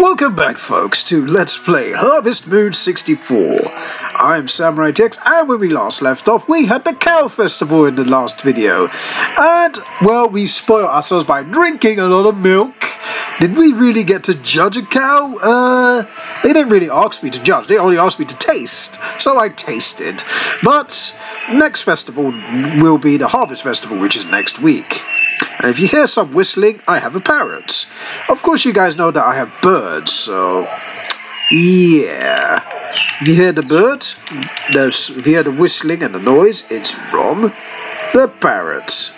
Welcome back, folks, to Let's Play Harvest Moon 64. I'm Samurai Tex, and when we last left off, we had the Cow Festival in the last video. And, well, we spoiled ourselves by drinking a lot of milk. Did we really get to judge a cow? Uh, they didn't really ask me to judge, they only asked me to taste. So I tasted. But, next festival will be the Harvest Festival, which is next week. And if you hear some whistling, I have a parrot. Of course, you guys know that I have birds, so yeah. If you hear the bird, there's, if you hear the whistling and the noise, it's from the parrot.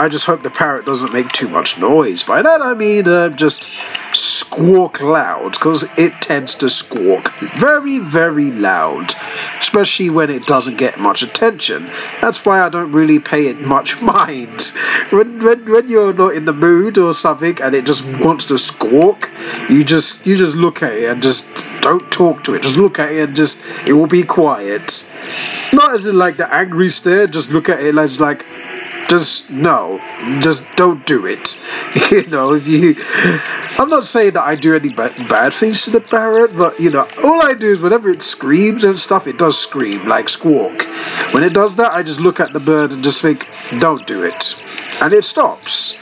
I just hope the parrot doesn't make too much noise. By that I mean uh, just squawk loud, because it tends to squawk very, very loud, especially when it doesn't get much attention. That's why I don't really pay it much mind. When, when, when you're not in the mood or something and it just wants to squawk, you just you just look at it and just don't talk to it. Just look at it and just it will be quiet. Not as in like the angry stare, just look at it as like just no. Just don't do it. You know if you i'm not saying that i do any bad things to the parrot but you know all i do is whenever it screams and stuff it does scream like squawk. When it does that i just look at the bird and just think don't do it. And it stops.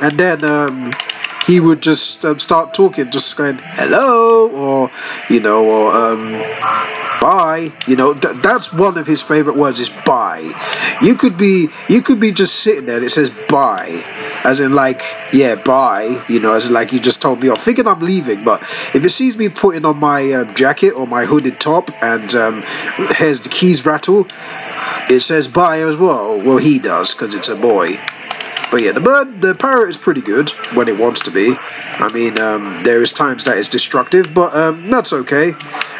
And then um, he would just um, start talking, just going hello, or you know, or um, bye. You know, th that's one of his favorite words is bye. You could be, you could be just sitting there and it says bye, as in like, yeah, bye. You know, as like you just told me off, thinking I'm leaving. But if it sees me putting on my um, jacket or my hooded top and um, here's the keys rattle, it says bye as well. Well, he does because it's a boy. But yeah, the bird, the parrot is pretty good when it wants to be. I mean, um, there is times that it's destructive, but um, that's okay.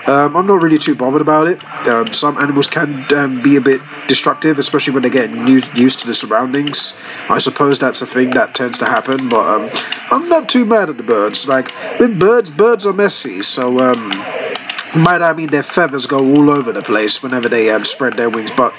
Um, I'm not really too bothered about it. Um, some animals can um, be a bit destructive, especially when they get new, used to the surroundings. I suppose that's a thing that tends to happen, but um, I'm not too mad at the birds. Like, with birds, birds are messy, so might I mean their feathers go all over the place whenever they um, spread their wings, but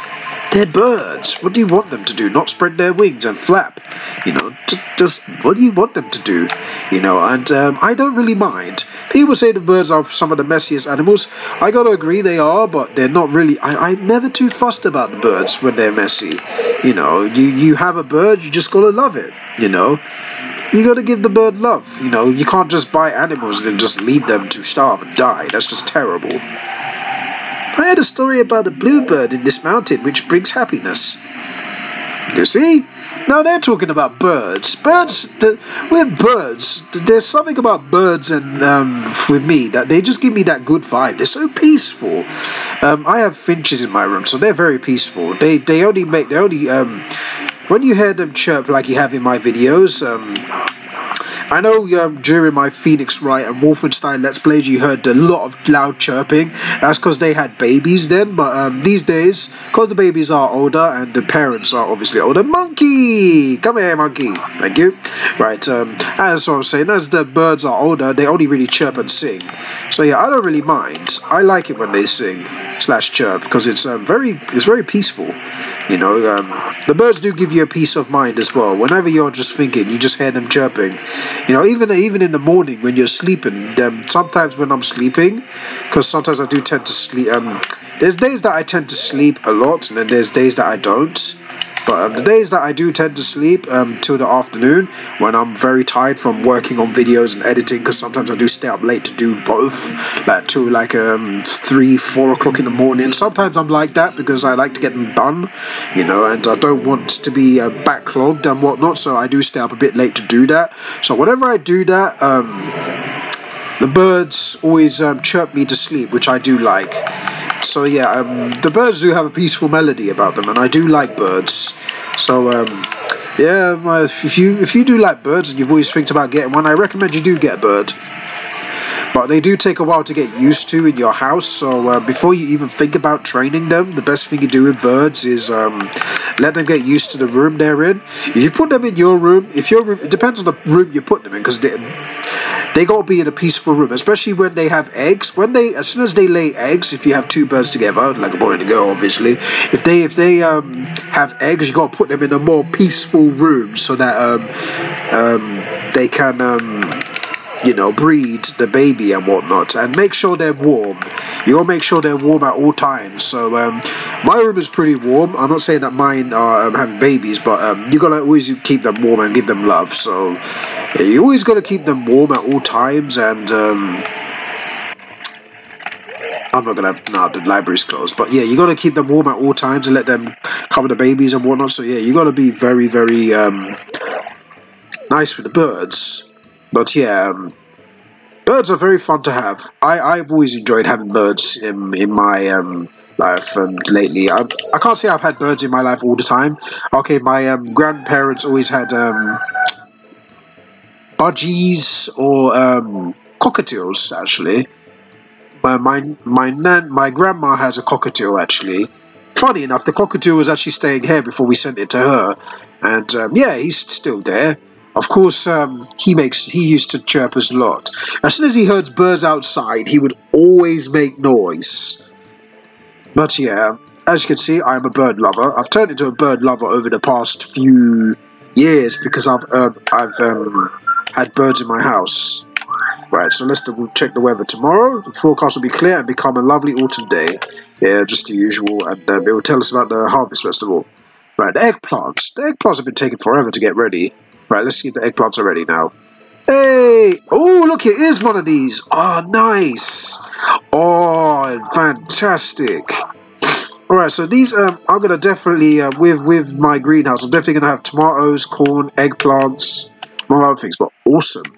they're birds. What do you want them to do? Not spread their wings and flap? You know, just what do you want them to do? You know, and um, I don't really mind. People say the birds are some of the messiest animals. I gotta agree they are, but they're not really. I, I'm never too fussed about the birds when they're messy. You know, you you have a bird, you just gotta love it. You know, you gotta give the bird love. You know, you can't just buy animals and just leave them to starve and die. That's just terrible. I had a story about a bluebird in this mountain which brings happiness. You see? Now they're talking about birds. Birds, the, with birds, there's something about birds and um, with me that they just give me that good vibe. They're so peaceful. Um, I have finches in my room, so they're very peaceful. They they only make they only um, when you hear them chirp like you have in my videos. I know um, during my Phoenix Wright and Wolfenstein Let's Plays you heard a lot of loud chirping. That's because they had babies then, but um, these days, because the babies are older and the parents are obviously older, Monkey! Come here, Monkey. Thank you. Right, um, as I was saying, as the birds are older, they only really chirp and sing. So yeah, I don't really mind. I like it when they sing slash chirp because it's um, very it's very peaceful. You know, um, the birds do give you a peace of mind as well. Whenever you're just thinking, you just hear them chirping. You know, even even in the morning when you're sleeping. Um, sometimes when I'm sleeping, because sometimes I do tend to sleep. Um, there's days that I tend to sleep a lot, and then there's days that I don't. But um, the days that I do tend to sleep um, till the afternoon, when I'm very tired from working on videos and editing, because sometimes I do stay up late to do both, like to like um three, four o'clock in the morning. Sometimes I'm like that because I like to get them done, you know, and I don't want to be uh, backlogged and whatnot. So I do stay up a bit late to do that. So whenever I do that, um, the birds always um, chirp me to sleep, which I do like. So yeah, um, the birds do have a peaceful melody about them, and I do like birds. So um, yeah, if you if you do like birds and you've always think about getting one, I recommend you do get a bird. But they do take a while to get used to in your house, so uh, before you even think about training them, the best thing you do with birds is um, let them get used to the room they're in. If you put them in your room, if your room, it depends on the room you put them in, because they gotta be in a peaceful room, especially when they have eggs. When they, as soon as they lay eggs, if you have two birds together, like a boy and a girl, obviously, if they if they um have eggs, you gotta put them in a more peaceful room so that um um they can um, you know, breed the baby and whatnot, and make sure they're warm. You gotta make sure they're warm at all times. So um, my room is pretty warm. I'm not saying that mine are um, having babies, but um, you gotta always keep them warm and give them love. So yeah, you always gotta keep them warm at all times, and um, I'm not gonna. Nah, the library's closed. But yeah, you gotta keep them warm at all times and let them cover the babies and whatnot. So yeah, you gotta be very, very um, nice with the birds. But yeah, um, birds are very fun to have. I, I've always enjoyed having birds in, in my um, life, and lately I, I can't say I've had birds in my life all the time. Okay, my um, grandparents always had um, budgies or um, cockatiels actually. My my my nan, my grandma has a cockatiel actually. Funny enough, the cockatiel was actually staying here before we sent it to her, and um, yeah, he's still there. Of course, um, he makes he used to chirp us a lot. As soon as he heard birds outside, he would always make noise. But yeah, as you can see, I'm a bird lover. I've turned into a bird lover over the past few years because I've uh, I've um, had birds in my house. Right, so let's check the weather tomorrow. The forecast will be clear and become a lovely autumn day. Yeah, just the usual, and um, it will tell us about the harvest festival. Right, the eggplants. The eggplants have been taking forever to get ready. Right, let's see if the eggplants are ready now. Hey! Oh, look, it is one of these. Oh, nice. Oh, fantastic. All right, so these um, I'm gonna definitely uh, with with my greenhouse. I'm definitely gonna have tomatoes, corn, eggplants, among other things. But awesome.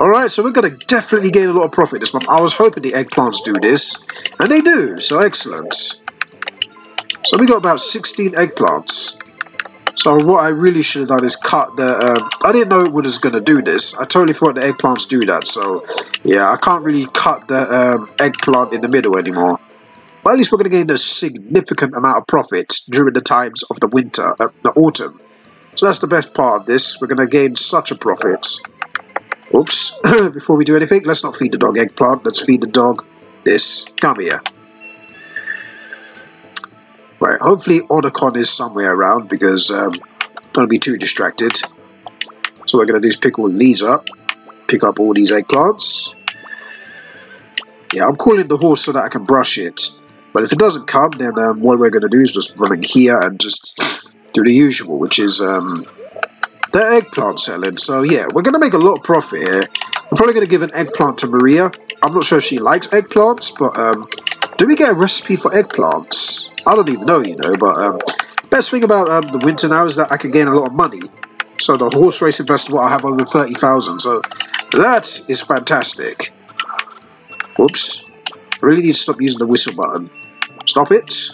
All right, so we're gonna definitely gain a lot of profit this month. I was hoping the eggplants do this, and they do. So excellent. So we got about 16 eggplants. So what I really should have done is cut the, um, I didn't know it was going to do this. I totally thought the eggplants do that. So yeah, I can't really cut the um, eggplant in the middle anymore. But at least we're going to gain a significant amount of profit during the times of the winter, uh, the autumn. So that's the best part of this. We're going to gain such a profit. Oops. Before we do anything, let's not feed the dog eggplant. Let's feed the dog this. Come here. Right, hopefully Otacon is somewhere around because um, don't be too distracted. So what we're going to do is pick all these up, pick up all these eggplants. Yeah, I'm calling the horse so that I can brush it. But if it doesn't come, then um, what we're going to do is just run in here and just do the usual, which is um, the eggplant selling. So yeah, we're going to make a lot of profit here. I'm probably going to give an eggplant to Maria. I'm not sure if she likes eggplants, but um, do we get a recipe for eggplants? I don't even know, you know, but um, best thing about um, the winter now is that I can gain a lot of money. So the horse racing festival, I have over 30,000. So that is fantastic. Whoops. I really need to stop using the whistle button. Stop it.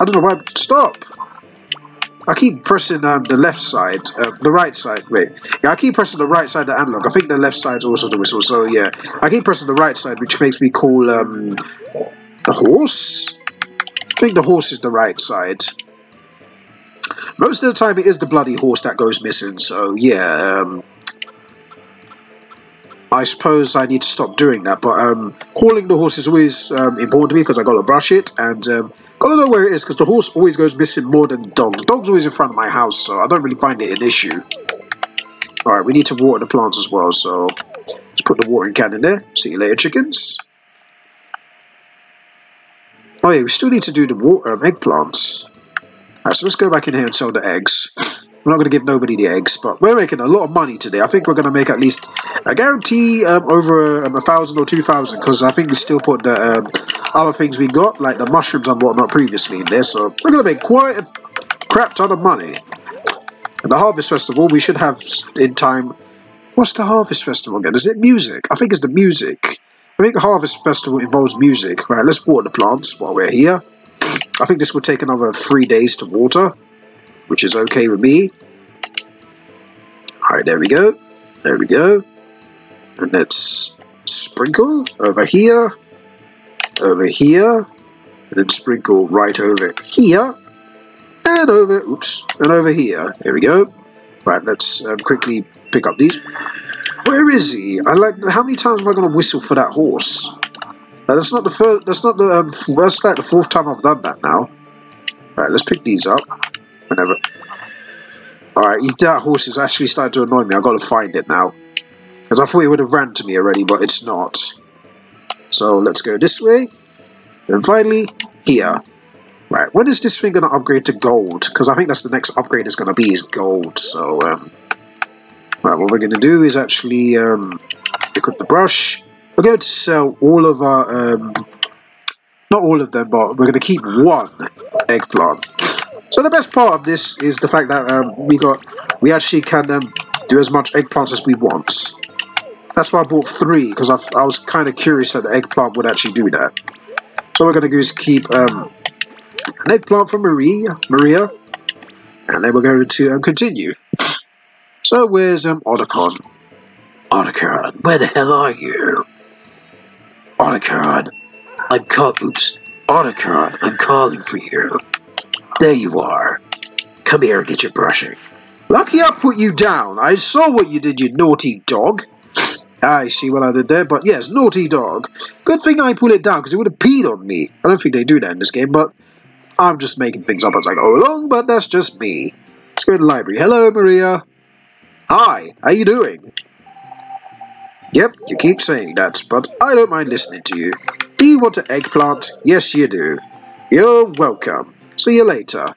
I don't know why. Stop. I keep pressing um, the left side, uh, the right side. Wait, yeah, I keep pressing the right side of the analog. I think the left side is also the whistle. So yeah, I keep pressing the right side, which makes me call um, the horse. I think the horse is the right side. Most of the time, it is the bloody horse that goes missing. So yeah, um, I suppose I need to stop doing that. But um, calling the horse is always um, important to me because I got to brush it and um, gotta know where it is because the horse always goes missing more than the dog. The dog's always in front of my house, so I don't really find it an issue. All right, we need to water the plants as well. So let's put the watering can in there. See you later, chickens. Oh yeah, we still need to do the water, um, eggplants. Alright, so let's go back in here and sell the eggs. We're not going to give nobody the eggs, but we're making a lot of money today. I think we're going to make at least, I guarantee, um, over um, a thousand or two thousand, because I think we still put the um, other things we got, like the mushrooms and whatnot previously in there, so we're going to make quite a crap ton of money. And the Harvest Festival, we should have in time... What's the Harvest Festival again? Is it music? I think it's the music. I think the Harvest Festival involves music. Right, let's water the plants while we're here. I think this will take another three days to water, which is okay with me. Alright, there we go. There we go. And let's sprinkle over here, over here, and then sprinkle right over here, and over, oops, and over here. There we go. Right, let's um, quickly pick up these. Where is he? I like. How many times am I going to whistle for that horse? Uh, that's not the first. That's not the. Um, that's like the fourth time I've done that now. Right, let's pick these up. Whenever. Alright, that horse is actually starting to annoy me. I've got to find it now. Because I thought it would have ran to me already, but it's not. So let's go this way. And finally, here. Right, when is this thing going to upgrade to gold? Because I think that's the next upgrade is going to be is gold. So, um, right, what we're going to do is actually um, pick up the brush. We're going to sell all of our, um, not all of them, but we're going to keep one eggplant. So the best part of this is the fact that um, we got, we actually can um, do as much eggplants as we want. That's why I bought three, because I, I was kind of curious that the eggplant would actually do that. So we're going to do is keep um, an eggplant for Maria, Maria, and then we're going to um, continue. So where's um, Otacon? Otacon, where the hell are you? Otacon, I'm call oops. Otacon, I'm calling for you. There you are. Come here and get your brushing. Lucky I put you down. I saw what you did, you naughty dog. I see what I did there, but yes, naughty dog. Good thing I pulled it down, because it would have peed on me. I don't think they do that in this game, but I'm just making things up as I go along, but that's just me. Let's go to the library. Hello, Maria. Hi, how you doing? Yep, you keep saying that, but I don't mind listening to you. Do you want an eggplant? Yes, you do. You're welcome. See you later.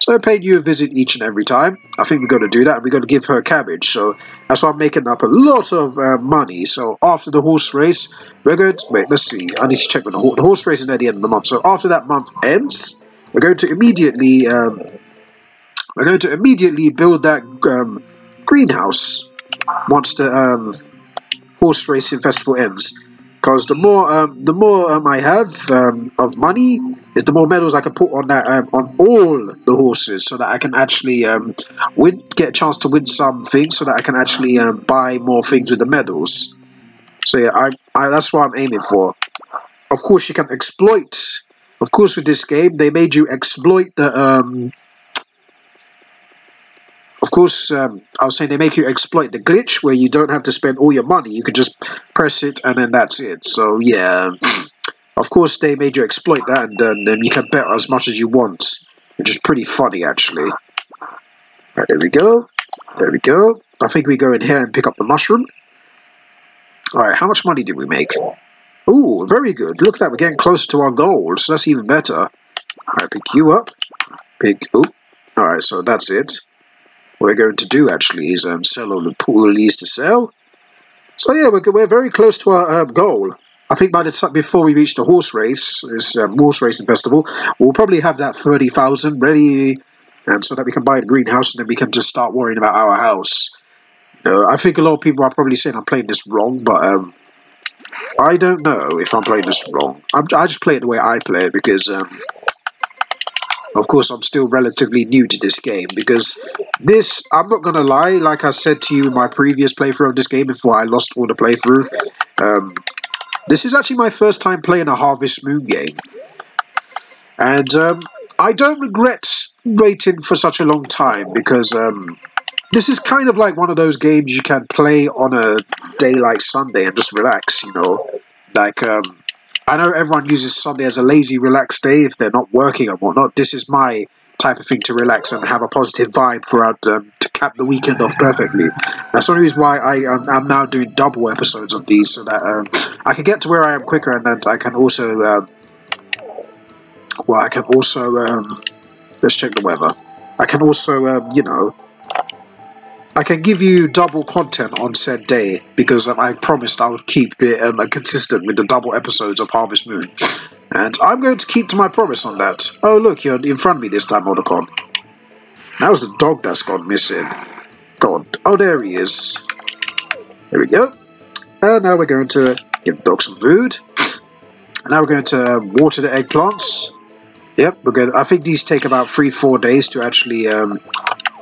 So I paid you a visit each and every time. I think we're going to do that. We're going to give her a cabbage. So that's why I'm making up a lot of uh, money. So after the horse race, we're going to... Wait, let's see. I need to check when the, ho the horse race is at the end of the month. So after that month ends, we're going to immediately... Um, we're going to immediately build that um, greenhouse once the um, horse racing festival ends because the more um, the more um, I have um, of money is the more medals I can put on that um, on all the horses so that I can actually um, win get a chance to win some things so that I can actually um, buy more things with the medals. So yeah I, I that's what I'm aiming for. Of course you can exploit. Of course with this game they made you exploit the of course, um, I was saying they make you exploit the glitch where you don't have to spend all your money. You can just press it and then that's it. So yeah, of course they made you exploit that and then, then you can bet as much as you want, which is pretty funny actually. Right, there we go. There we go. I think we go in here and pick up the mushroom. Alright, how much money did we make? Ooh, very good. Look at that, we're getting closer to our goal, so that's even better. Alright, pick you up. Pick, oh, alright, so that's it what we're going to do actually is um, sell all the poolies to sell. So yeah, we're, we're very close to our um, goal. I think by the time before we reach the horse race, this um, horse racing festival, we'll probably have that thirty thousand ready, and so that we can buy the greenhouse, and then we can just start worrying about our house. Uh, I think a lot of people are probably saying I'm playing this wrong, but um, I don't know if I'm playing this wrong. I'm, i just play it the way I play it because um, of course, I'm still relatively new to this game because this, I'm not going to lie, like I said to you in my previous playthrough of this game before I lost all the playthrough, um, this is actually my first time playing a Harvest Moon game. And um, I don't regret waiting for such a long time because um, this is kind of like one of those games you can play on a day like Sunday and just relax, you know. Like, um, I know everyone uses Sunday as a lazy, relaxed day if they're not working or whatnot. This is my type of thing to relax and have a positive vibe throughout um, to cap the weekend off perfectly. That's the reason why I um, am now doing double episodes of these so that um, I can get to where I am quicker and then I can also, um, well, I can also, um, let's check the weather. I can also, um, you know, I can give you double content on said day because um, I promised I would keep it um, consistent with the double episodes of Harvest Moon. And I'm going to keep to my promise on that. Oh, look, you're in front of me this time, Otacon. That was the dog that's gone missing. God. Oh, there he is. There we go. And now we're going to give the dog some food. And now we're going to um, water the eggplants. Yep, we're going. I think these take about three, four days to actually um,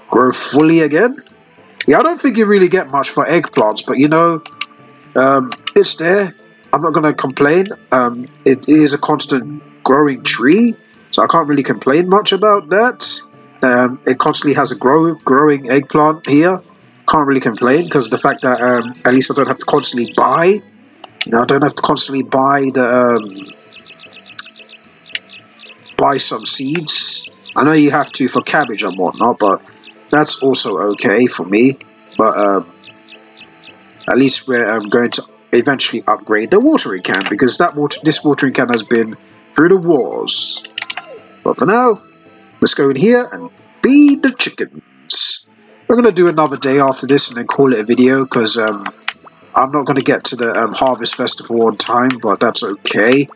grow fully again. Yeah, I don't think you really get much for eggplants, but you know, um, it's there. I'm not going to complain. Um, it is a constant growing tree, so I can't really complain much about that. Um, it constantly has a grow, growing eggplant here. Can't really complain because the fact that um, at least I don't have to constantly buy. You know, I don't have to constantly buy the um, buy some seeds. I know you have to for cabbage and whatnot, but That's also okay for me, but um, at least we're um, going to eventually upgrade the watering can because that water, this watering can has been through the wars. But for now, let's go in here and feed the chickens. We're going to do another day after this and then call it a video because um, I'm not going to get to the um, Harvest Festival on time, but that's okay.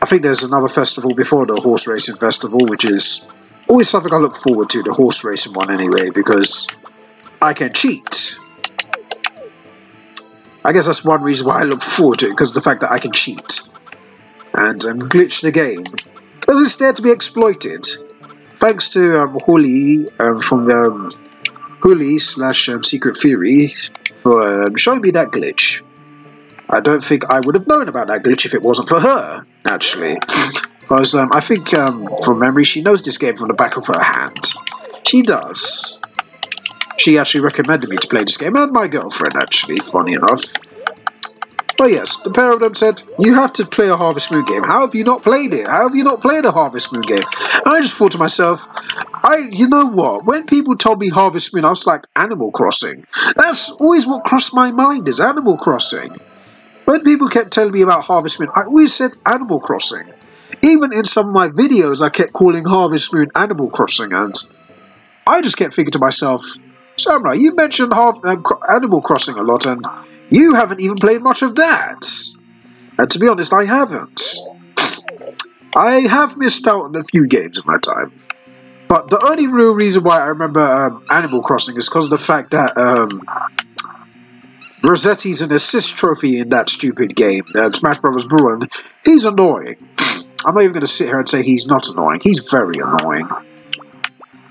I think there's another festival before the Horse Racing Festival, which is always something I look forward to, the horse racing one anyway, because I can cheat. I guess that's one reason why I look forward to it, because of the fact that I can cheat. And um, glitch the game. Because it's there to be exploited. Thanks to um, Hooli um, from um, Hooli slash um, Secret Fury for um, showing me that glitch. I don't think I would have known about that glitch if it wasn't for her, actually. Because um, I think, um, from memory, she knows this game from the back of her hand. She does. She actually recommended me to play this game, and my girlfriend, actually, funny enough. But yes, the pair of them said, you have to play a Harvest Moon game. How have you not played it? How have you not played a Harvest Moon game? And I just thought to myself, I, you know what? When people told me Harvest Moon, I was like, Animal Crossing. That's always what crossed my mind is Animal Crossing. When people kept telling me about Harvest Moon, I always said Animal Crossing. Even in some of my videos, I kept calling Harvest Moon Animal Crossing, and I just kept thinking to myself, Samurai, you mentioned Harv uh, Animal Crossing a lot, and you haven't even played much of that. And to be honest, I haven't. I have missed out on a few games in my time. But the only real reason why I remember um, Animal Crossing is because of the fact that um, Resetti's an assist trophy in that stupid game, uh, Smash Bros. Brawl, he's annoying. I'm not even going to sit here and say he's not annoying. He's very annoying.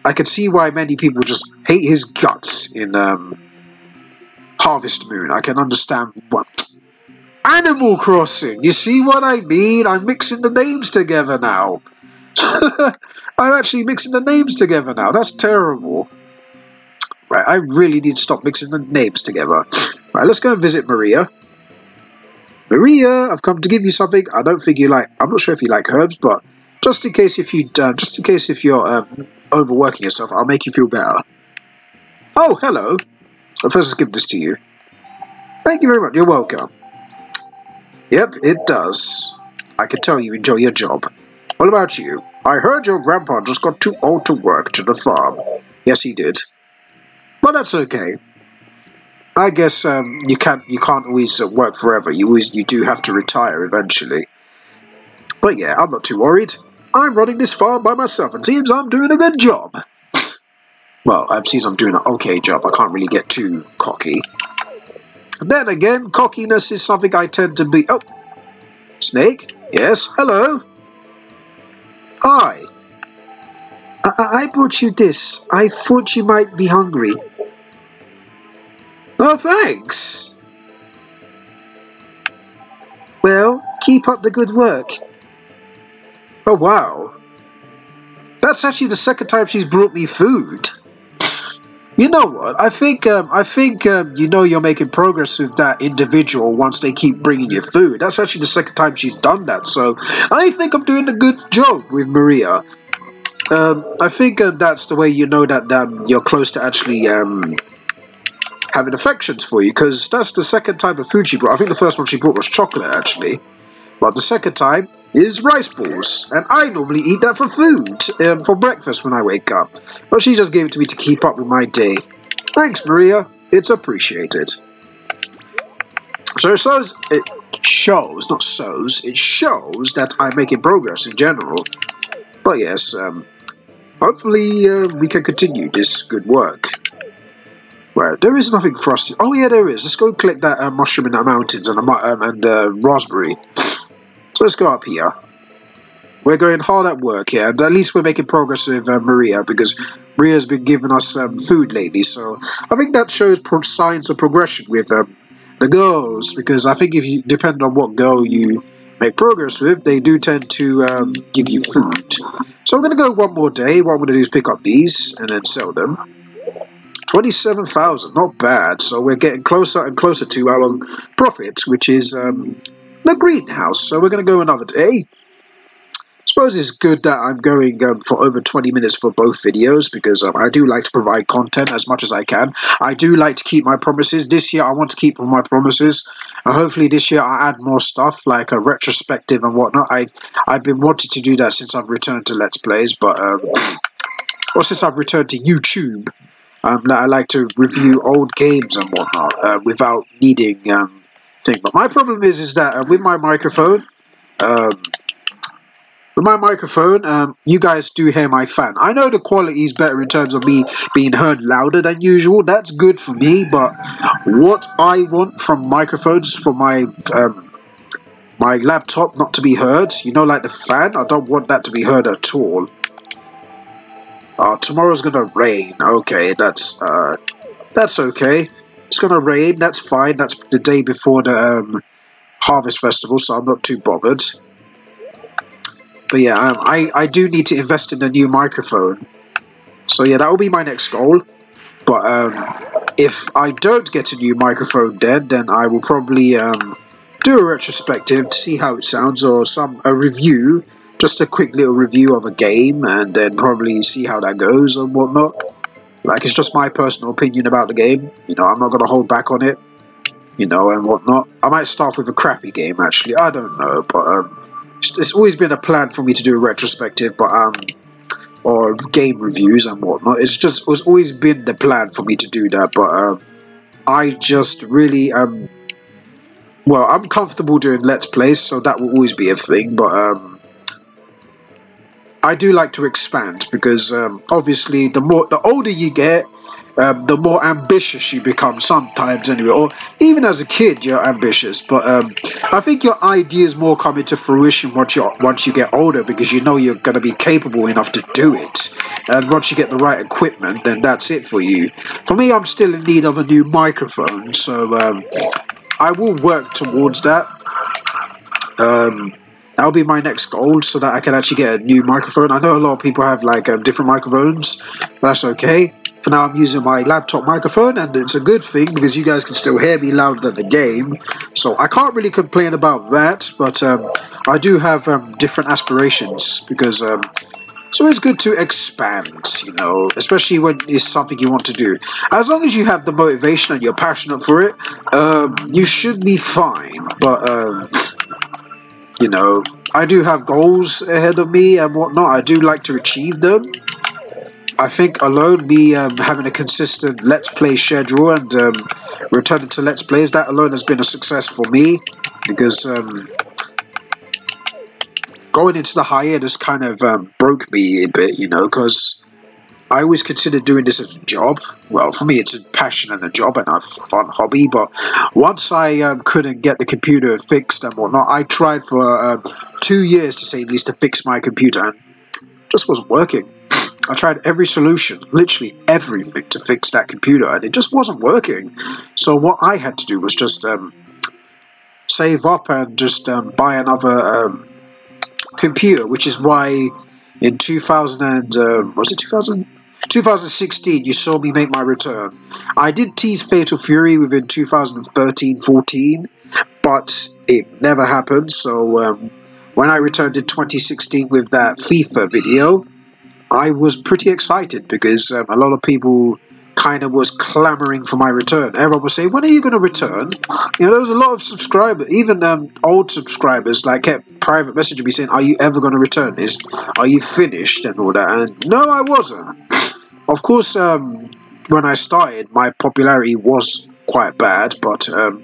I can see why many people just hate his guts in um, Harvest Moon. I can understand what. Animal Crossing! You see what I mean? I'm mixing the names together now. I'm actually mixing the names together now. That's terrible. Right, I really need to stop mixing the names together. Right, let's go and visit Maria. Maria, I've come to give you something. I don't think you like. I'm not sure if you like herbs, but just in case if you, uh, just in case if you're um, overworking yourself, I'll make you feel better. Oh, hello. First, let's give this to you. Thank you very much. You're welcome. Yep, it does. I can tell you enjoy your job. What about you? I heard your grandpa just got too old to work to the farm. Yes, he did. But that's okay. I guess um, you can't you can't always uh, work forever. You always you do have to retire eventually. But yeah, I'm not too worried. I'm running this farm by myself, and seems I'm doing a good job. Well, it seems I'm doing an okay job. I can't really get too cocky. And then again, cockiness is something I tend to be. Oh, snake. Yes. Hello. Hi. I, I brought you this. I thought you might be hungry. Oh, thanks. Well, keep up the good work. Oh, wow. That's actually the second time she's brought me food. You know what? I think um, I think um, you know you're making progress with that individual once they keep bringing you food. That's actually the second time she's done that, so I think I'm doing a good job with Maria. Um, I think uh, that's the way you know that um, you're close to actually um, having affections for you because that's the second type of food she brought. I think the first one she brought was chocolate actually, but the second time is rice balls, and I normally eat that for food um, for breakfast when I wake up. But she just gave it to me to keep up with my day. Thanks, Maria. It's appreciated. So it shows, it shows, not shows, it shows that I'm making progress in general. But yes, um, hopefully uh, we can continue this good work. Well, there is nothing to... Oh, yeah, there is. Let's go collect that uh, mushroom in the mountains and, um, and uh, raspberry. So let's go up here. We're going hard at work here, and at least we're making progress with uh, Maria, because Maria's been giving us um, food lately, so I think that shows signs of progression with um, the girls, because I think if you depend on what girl you make progress with, they do tend to um, give you food. So I'm going to go one more day. What I'm going to do is pick up these and then sell them. 27,000, not bad. So we're getting closer and closer to our profit, which is um, the greenhouse. So we're going to go another day. I suppose it's good that I'm going um, for over 20 minutes for both videos because um, I do like to provide content as much as I can. I do like to keep my promises. This year I want to keep my promises. And hopefully this year I add more stuff like a retrospective and whatnot. I, I've been wanting to do that since I've returned to Let's Plays, but um, or since I've returned to YouTube. Um, I like to review old games and whatnot uh, without needing um, thing. But my problem is, is that uh, with my microphone, um, with my microphone, um, you guys do hear my fan. I know the quality is better in terms of me being heard louder than usual. That's good for me. But what I want from microphones for my um, my laptop not to be heard, you know, like the fan, I don't want that to be heard at all. Uh, tomorrow's gonna rain. Okay, that's uh, that's okay. It's gonna rain. That's fine. That's the day before the um, harvest festival, so I'm not too bothered. But yeah, um, I I do need to invest in a new microphone. So yeah, that will be my next goal. But um, if I don't get a new microphone then, then I will probably um, do a retrospective to see how it sounds or some a review just a quick little review of a game and then probably see how that goes and whatnot. Like, it's just my personal opinion about the game. You know, I'm not going to hold back on it, you know, and whatnot. I might start with a crappy game, actually. I don't know, but um, it's, it's always been a plan for me to do a retrospective, but um, or game reviews and whatnot. It's just it's always been the plan for me to do that, but um, I just really um, well, I'm comfortable doing let's plays, so that will always be a thing. But um, I do like to expand because um, obviously the more the older you get, um, the more ambitious you become sometimes anyway or even as a kid you're ambitious but um, I think your ideas more come into fruition once you once you get older because you know you're going to be capable enough to do it. And once you get the right equipment then that's it for you. For me I'm still in need of a new microphone so um, I will work towards that. Um, that'll be my next goal so that I can actually get a new microphone. I know a lot of people have like um, different microphones, but that's okay. For now, I'm using my laptop microphone, and it's a good thing because you guys can still hear me louder than the game. So I can't really complain about that, but um, I do have um, different aspirations because um, it's always good to expand, you know, especially when it's something you want to do. As long as you have the motivation and you're passionate for it, um, you should be fine. But um, you know, I do have goals ahead of me and whatnot. I do like to achieve them. I think alone, me um, having a consistent Let's Play schedule and um, returning to Let's Plays, that alone has been a success for me because um, going into the hiatus kind of um, broke me a bit, you know, because I always considered doing this as a job. Well, for me, it's a passion and a job and a fun hobby. But once I um, couldn't get the computer fixed and whatnot, I tried for uh, two years to say at least to fix my computer and just wasn't working. I tried every solution, literally everything, to fix that computer, and it just wasn't working. So what I had to do was just um, save up and just um, buy another um, computer, which is why in 2000 and uh, was it 2000 2016, you saw me make my return. I did tease Fatal Fury within 2013-14, but it never happened. So um, when I returned in 2016 with that FIFA video, I was pretty excited because um, a lot of people kind of was clamoring for my return. Everyone was saying, "When are you going to return?" You know, there was a lot of subscribers, even um, old subscribers, like kept private messaging me saying, "Are you ever going to return? Is are you finished?" and all that. And no, I wasn't. Of course, um, when I started, my popularity was quite bad, but um,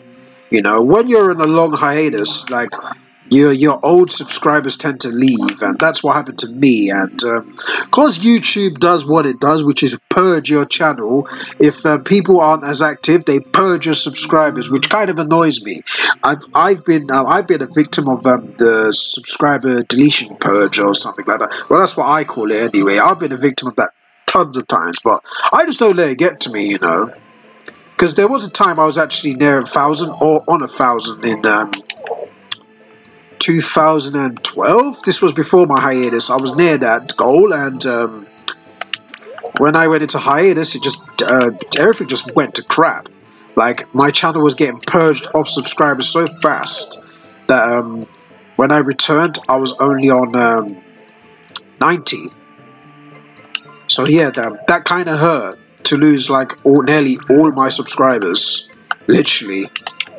you know, when you're in a long hiatus, like your your old subscribers tend to leave, and that's what happened to me. And because um, YouTube does what it does, which is purge your channel, if uh, people aren't as active, they purge your subscribers, which kind of annoys me. I've I've been uh, I've been a victim of um, the subscriber deletion purge or something like that. Well, that's what I call it anyway. I've been a victim of that tons of times, but I just don't let it get to me, you know. Because there was a time I was actually near a thousand or on a thousand in um, 2012. This was before my hiatus. I was near that goal, and um, when I went into hiatus, it just uh, everything just went to crap. Like my channel was getting purged of subscribers so fast that um, when I returned, I was only on um, 90. So yeah, that, that kind of hurt to lose like all, nearly all my subscribers. Literally.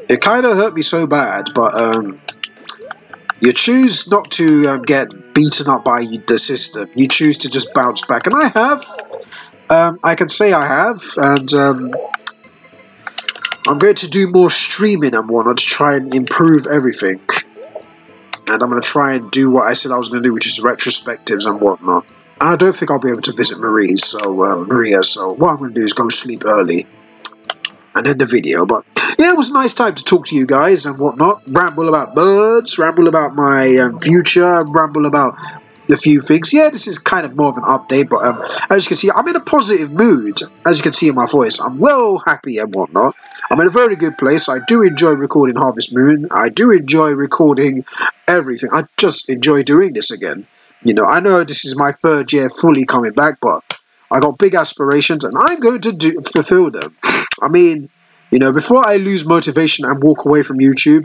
It kind of hurt me so bad, but um, you choose not to um, get beaten up by the system. You choose to just bounce back. And I have. Um, I can say I have. And um, I'm going to do more streaming and whatnot to try and improve everything. And I'm going to try and do what I said I was going to do, which is retrospectives and whatnot. I don't think I'll be able to visit Marie, so uh, Maria. So what I'm going to do is go sleep early and end the video. But yeah, it was a nice time to talk to you guys and whatnot. Ramble about birds, ramble about my um, future, ramble about a few things. Yeah, this is kind of more of an update, but um, as you can see, I'm in a positive mood. As you can see in my voice, I'm well happy and whatnot. I'm in a very good place. I do enjoy recording Harvest Moon. I do enjoy recording everything. I just enjoy doing this again. You know, I know this is my third year fully coming back, but I got big aspirations and I'm going to do, fulfill them. I mean, you know, before I lose motivation and walk away from YouTube,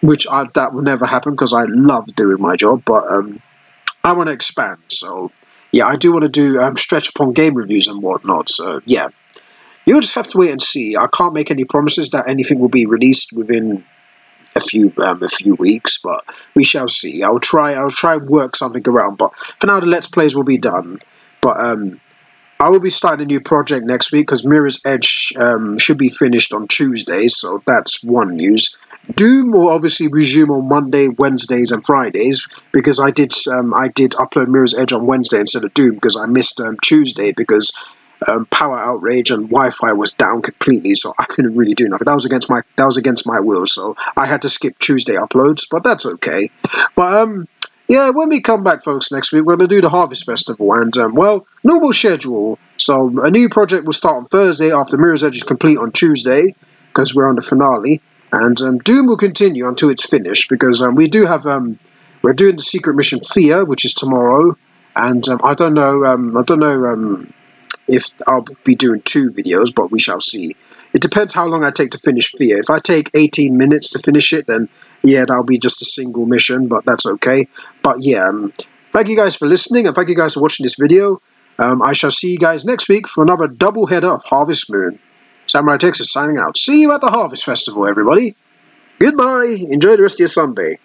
which I, that will never happen because I love doing my job, but um, I want to expand. So, yeah, I do want to do um, stretch upon game reviews and whatnot. So, yeah, you'll just have to wait and see. I can't make any promises that anything will be released within a few um, a few weeks, but we shall see. I'll try. I'll try and work something around. But for now, the let's plays will be done. But um, I will be starting a new project next week because Mirror's Edge um, should be finished on Tuesday, so that's one news. Doom will obviously resume on Monday, Wednesdays, and Fridays because I did um, I did upload Mirror's Edge on Wednesday instead of Doom because I missed um, Tuesday because um, power outrage and Wi-Fi was down completely, so I couldn't really do nothing. That was against my that was against my will, so I had to skip Tuesday uploads, but that's okay. But um, yeah, when we come back, folks, next week we're to do the Harvest Festival, and um, well, normal schedule. So a new project will start on Thursday after Mirror's Edge is complete on Tuesday because we're on the finale, and um, Doom will continue until it's finished because um, we do have um, we're doing the secret mission Fear, which is tomorrow, and um, I don't know um, I don't know um, if I'll be doing two videos, but we shall see. It depends how long I take to finish Fear. If I take 18 minutes to finish it, then yeah, that'll be just a single mission, but that's okay. But yeah, um, thank you guys for listening, and thank you guys for watching this video. Um, I shall see you guys next week for another double header of Harvest Moon. Samurai Texas signing out. See you at the Harvest Festival, everybody. Goodbye. Enjoy the rest of your Sunday.